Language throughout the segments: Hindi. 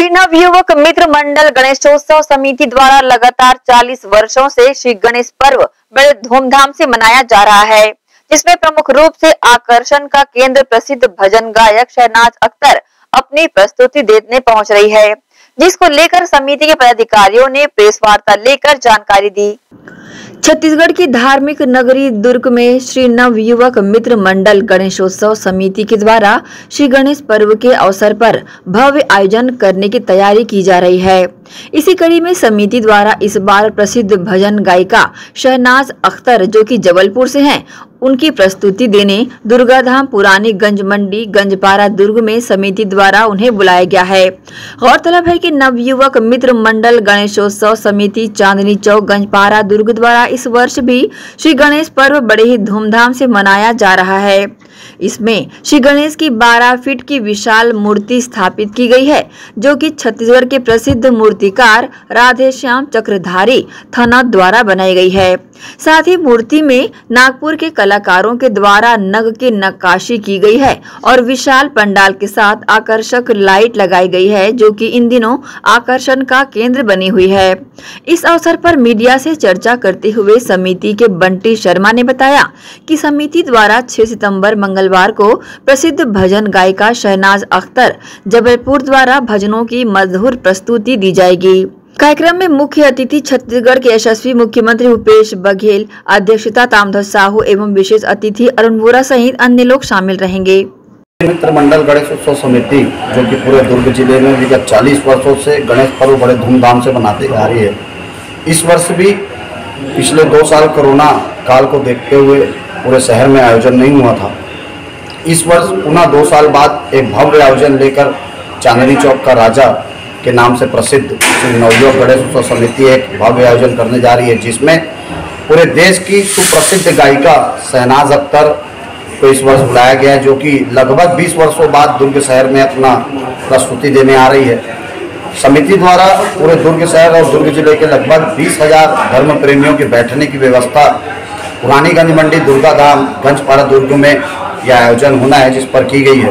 श्री नव युवक मित्र मंडल गणेशोत्सव समिति द्वारा लगातार 40 वर्षों से श्री गणेश पर्व बड़े धूमधाम से मनाया जा रहा है, जिसमें प्रमुख रूप से आकर्षण का केंद्र प्रसिद्ध भजन गायक शहनाज अख्तर अपनी प्रस्तुति देने पहुँच रही है, जिसको लेकर समिति के पदाधिकारियों ने प्रेस वार्ता लेकर जानकारी दी। छत्तीसगढ़ की धार्मिक नगरी दुर्ग में श्री नव युवक मित्र मंडल गणेशोत्सव समिति के द्वारा श्री गणेश पर्व के अवसर पर भव्य आयोजन करने की तैयारी की जा रही है। इसी कड़ी में समिति द्वारा इस बार प्रसिद्ध भजन गायिका शहनाज अख्तर, जो कि जबलपुर से हैं, उनकी प्रस्तुति देने दुर्गाधाम पुरानी गंज मंडी, गंजपारा दुर्ग में समिति द्वारा उन्हें बुलाया गया है। गौरतलब है कि नवयुवक मित्र मंडल गणेशोत्सव समिति चांदनी चौक, गंजपारा दुर्ग द्वारा इस वर्ष भी श्री गणेश पर्व बड़े ही धूमधाम से मनाया जा रहा है। इसमें श्री गणेश की 12 फीट की विशाल मूर्ति स्थापित की गई है, जो कि छत्तीसगढ़ के प्रसिद्ध मूर्तिकार राधेश्याम चक्रधारी थाना द्वारा बनाई गई है। साथ ही मूर्ति में नागपुर के कलाकारों के द्वारा नग की नक्काशी की गई है और विशाल पंडाल के साथ आकर्षक लाइट लगाई गई है, जो कि इन दिनों आकर्षण का केंद्र बनी हुई है। इस अवसर पर मीडिया से चर्चा करते हुए समिति के बंटी शर्मा ने बताया कि समिति द्वारा 6 सितंबर मंगलवार को प्रसिद्ध भजन गायिका शहनाज अख्तर जबलपुर द्वारा भजनों की मधुर प्रस्तुति दी जाएगी। कार्यक्रम में मुख्य अतिथि छत्तीसगढ़ के यशस्वी मुख्यमंत्री भूपेश बघेल, अध्यक्षता तामधर साहू एवं विशेष अतिथि अरुण वोरा सहित अन्य लोग शामिल रहेंगे। मित्र मंडल गणेश उत्सव समिति, जो कि पूरे दुर्ग ज़िले में विगत 40 वर्षों से गणेश पर्व बड़े धूमधाम से मनाते आ रही है। इस वर्ष भी पिछले दो साल कोरोना काल को देखते हुए पूरे शहर में आयोजन नहीं हुआ था। इस वर्ष पुनः दो साल बाद एक भव्य आयोजन लेकर चांदनी चौक का राजा के नाम से प्रसिद्ध नवयुवक गणेश उत्सव समिति एक भव्य आयोजन करने जा रही है, जिसमें पूरे देश की सुप्रसिद्ध गायिका शहनाज अख्तर को इस वर्ष बुलाया गया है, जो कि लगभग 20 वर्षों बाद दुर्ग शहर में अपना प्रस्तुति देने आ रही है। समिति द्वारा पूरे दुर्ग शहर और दुर्ग ज़िले के लगभग बीस हज़ार धर्म प्रेमियों के बैठने की व्यवस्था पुरानी गंज मंडी, दुर्गा धाम, गंजपाड़ा दुर्ग में यह आयोजन होना है, जिस पर की गई है।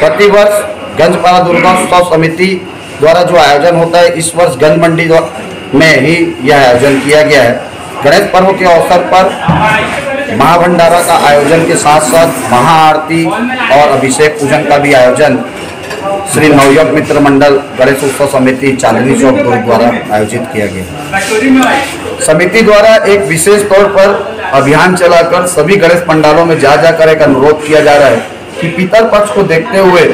प्रतिवर्ष गंजपाड़ा दुर्गा उत्सव समिति द्वारा जो आयोजन होता है, इस वर्ष गंज मंडी में ही यह आयोजन किया गया है। गणेश पर्व के अवसर पर महाभंडारा का आयोजन के साथ साथ महाआरती और अभिषेक पूजन का भी आयोजन श्री नवयुग मित्र मंडल गणेश उत्सव समिति चांदनी चौक द्वारा आयोजित किया गया समिति द्वारा एक विशेष तौर पर अभियान चलाकर सभी गणेश पंडालों में जा जाकर एक अनुरोध किया जा रहा है कि पितर पक्ष को देखते हुए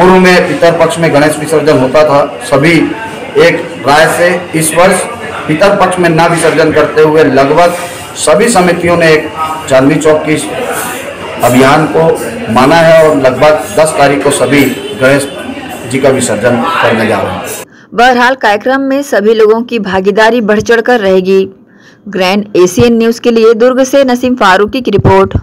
पूर्व में, पितर पक्ष में गणेश विसर्जन होता था। सभी एक राय से इस वर्ष पितर पक्ष में न विसर्जन करते हुए लगभग सभी समितियों ने एक चांदनी चौक की अभियान को माना है और लगभग 10 तारीख को सभी गणेश जी का विसर्जन करने जा रहे हैं। बहरहाल, कार्यक्रम में सभी लोगों की भागीदारी बढ़ चढ़ कर रहेगी। ग्रैंड एशियन न्यूज़ के लिए दुर्ग से नसीम फारूकी की रिपोर्ट।